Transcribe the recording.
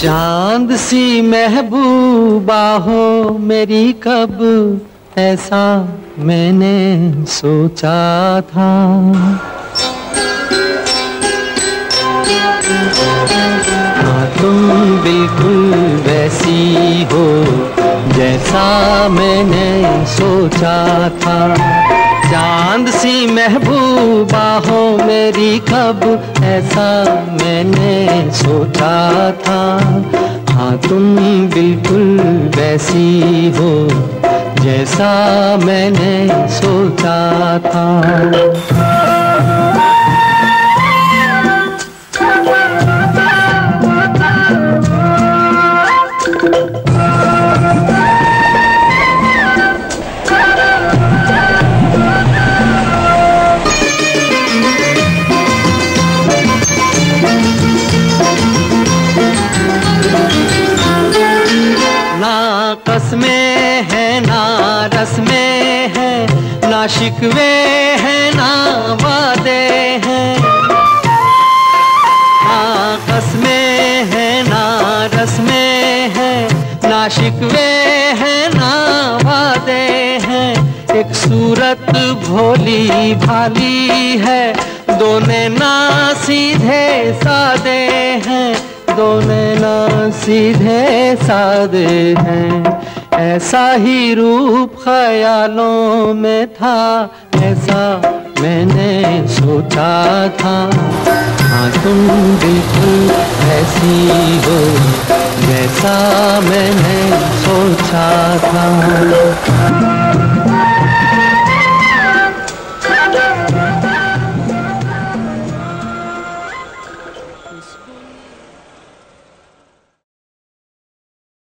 चाँद सी महबूबा हो मेरी कब, ऐसा मैंने सोचा था। हाँ तुम बिल्कुल वैसी हो जैसा मैंने सोचा था। चाँद सी महबूबा हो मेरी कब ऐसा मैंने सोचा था। हाँ तुम बिल्कुल वैसी हो जैसा मैंने सोचा था। में है ना में है, ना शिकवे है, ना वादे हैं। ना कसमें है, ना में है, ना शिकवे है, ना वादे हैं। एक सूरत भोली भाली है, दोने ना सीधे सादे हैं। दोने ना सीधे सादे हैं। ऐसा ही रूप ख्यालों में था, ऐसा मैंने सोचा था। हाँ तुम बिल्कुल ऐसी हो, जैसा मैंने सोचा था।